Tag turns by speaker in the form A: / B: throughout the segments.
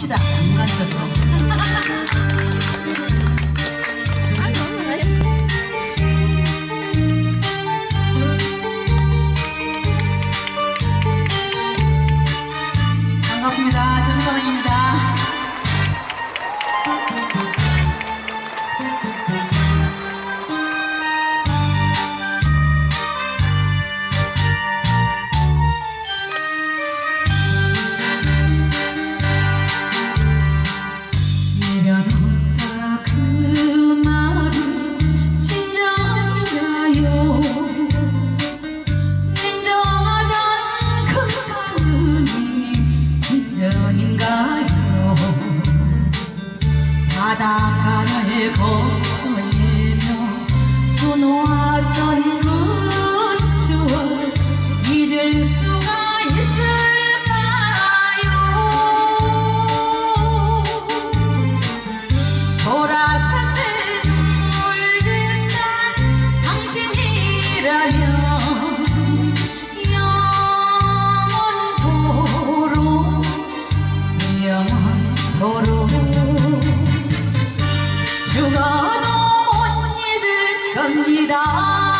A: 시다. 반갑습니다. 裸からへこ 갑니다.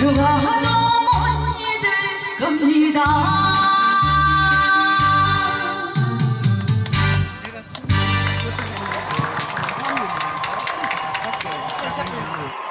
A: 그가 너못 잊을 겁니다 Thank you.